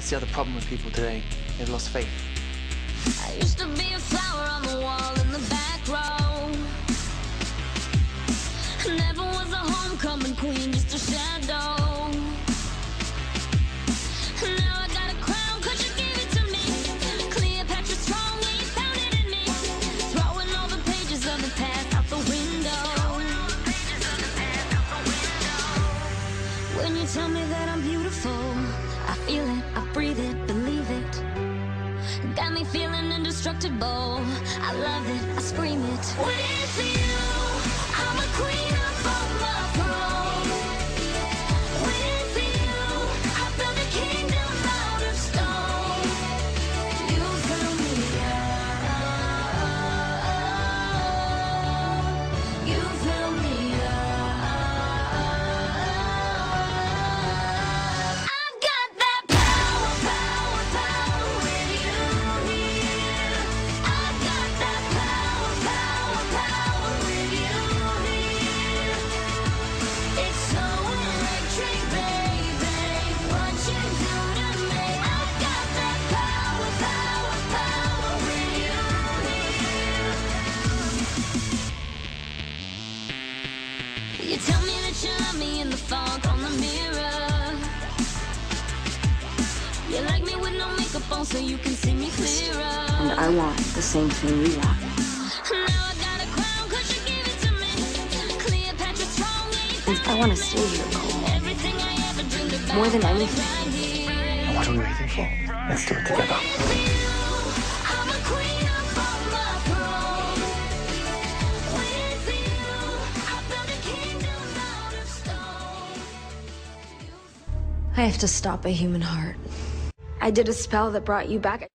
That's the other problem with people today. They've lost faith. Tell me that I'm beautiful, I feel it, I breathe it, believe it. Got me feeling indestructible. I love it, I scream it. With you, I'm a queen You tell me that you love me in the fog on the mirror. You like me with no makeup on so you can see me clearer. And I want the same thing you want. Now I got a crown 'cause you gave it to me. Cleopatra strongly And I want to stay here, Kol. everything I ever dreamed about. More than anything. right here. What are we waiting for? Let's do it together. I have to stop a human heart. I did a spell that brought you back.